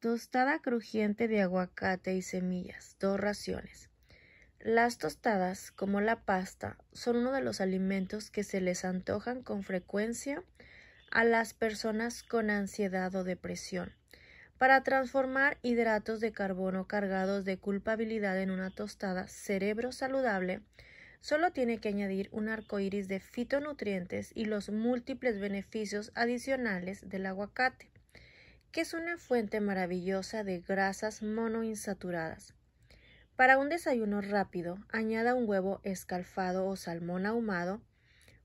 Tostada crujiente de aguacate y semillas, dos raciones. Las tostadas, como la pasta, son uno de los alimentos que se les antojan con frecuencia a las personas con ansiedad o depresión. Para transformar hidratos de carbono cargados de culpabilidad en una tostada cerebro saludable, solo tiene que añadir un arco iris de fitonutrientes y los múltiples beneficios adicionales del aguacate que es una fuente maravillosa de grasas monoinsaturadas. Para un desayuno rápido, añada un huevo escalfado o salmón ahumado,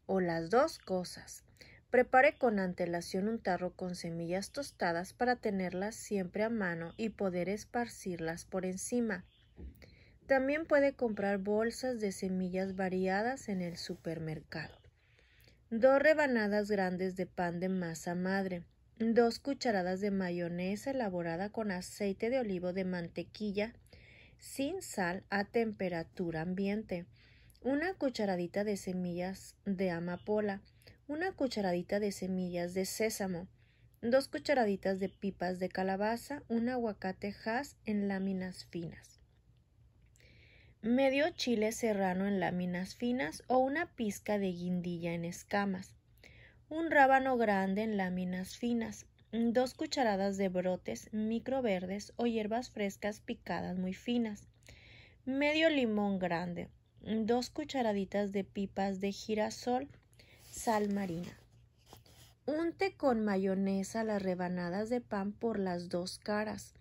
o las dos cosas. Prepare con antelación un tarro con semillas tostadas para tenerlas siempre a mano y poder esparcirlas por encima. También puede comprar bolsas de semillas variadas en el supermercado. Dos rebanadas grandes de pan de masa madre, 2 cucharadas de mayonesa elaborada con aceite de olivo de mantequilla sin sal a temperatura ambiente, una cucharadita de semillas de amapola, una cucharadita de semillas de sésamo, dos cucharaditas de pipas de calabaza, un aguacate has en láminas finas, medio chile serrano en láminas finas o una pizca de guindilla en escamas, un rábano grande en láminas finas, dos cucharadas de brotes microverdes o hierbas frescas picadas muy finas, medio limón grande, dos cucharaditas de pipas de girasol, sal marina. Unte con mayonesa las rebanadas de pan por las dos caras.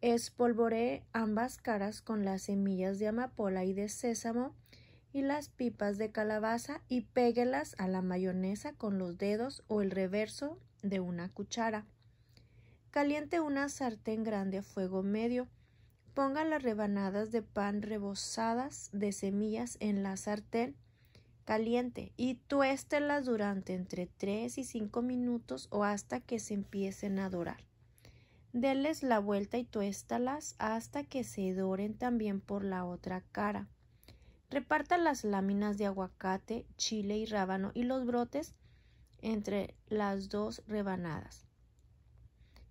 Espolvoree ambas caras con las semillas de amapola y de sésamo y las pipas de calabaza y péguelas a la mayonesa con los dedos o el reverso de una cuchara. Caliente una sartén grande a fuego medio. Ponga las rebanadas de pan rebozadas de semillas en la sartén caliente y tuéstelas durante entre 3 y 5 minutos o hasta que se empiecen a dorar. Denles la vuelta y tuéstalas hasta que se doren también por la otra cara. Reparta las láminas de aguacate, chile y rábano y los brotes entre las dos rebanadas.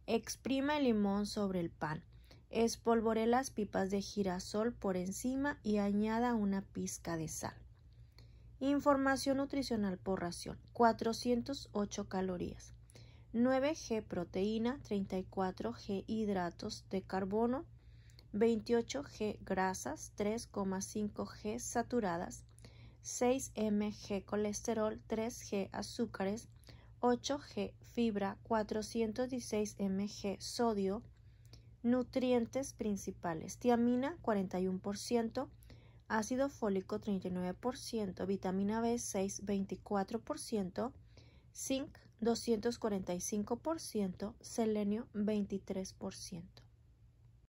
Exprima el limón sobre el pan. Espolvore las pipas de girasol por encima y añada una pizca de sal. Información nutricional por ración. 408 calorías. 9G proteína, 34G hidratos de carbono, 28G grasas, 3,5G saturadas, 6 mg colesterol, 3G azúcares, 8G fibra, 416 mg sodio, nutrientes principales, tiamina 41%, ácido fólico 39%, vitamina B6 24%, zinc 245%, selenio 23%.